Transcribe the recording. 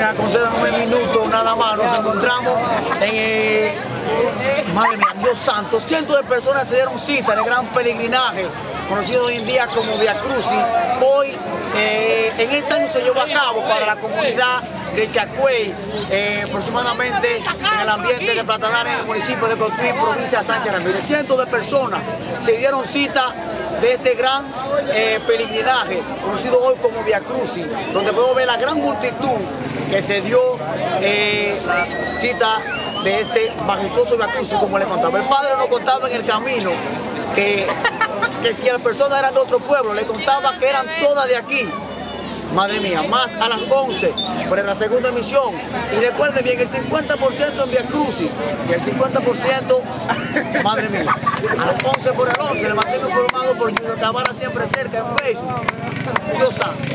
pena, concédanos un minuto nada más, nos encontramos en el... Madre mía, Dios santo, cientos de personas se dieron cita en el gran peregrinaje, conocido hoy en día como Via Crucis. Hoy, eh, en este año se llevó a cabo para la comunidad de Chacuey, eh, aproximadamente en el ambiente de Platanara, en el municipio de Cotuí, provincia de Sánchez Ramírez. Cientos de personas se dieron cita de este gran eh, peregrinaje, conocido hoy como Via Crucis, donde podemos ver la gran multitud que se dio eh, cita de este majestuoso Via Crucis, como le contaba. El padre nos contaba en el camino que, que si las personas eran de otro pueblo, le contaba que eran todas de aquí. Madre mía, más a las 11 por la segunda emisión. Y recuerden bien, el 50% en Via Crucis y el 50%, madre mía, a las 11 por el 11. Le mantengo informado por Junior Cabana siempre cerca en Facebook. Dios santo.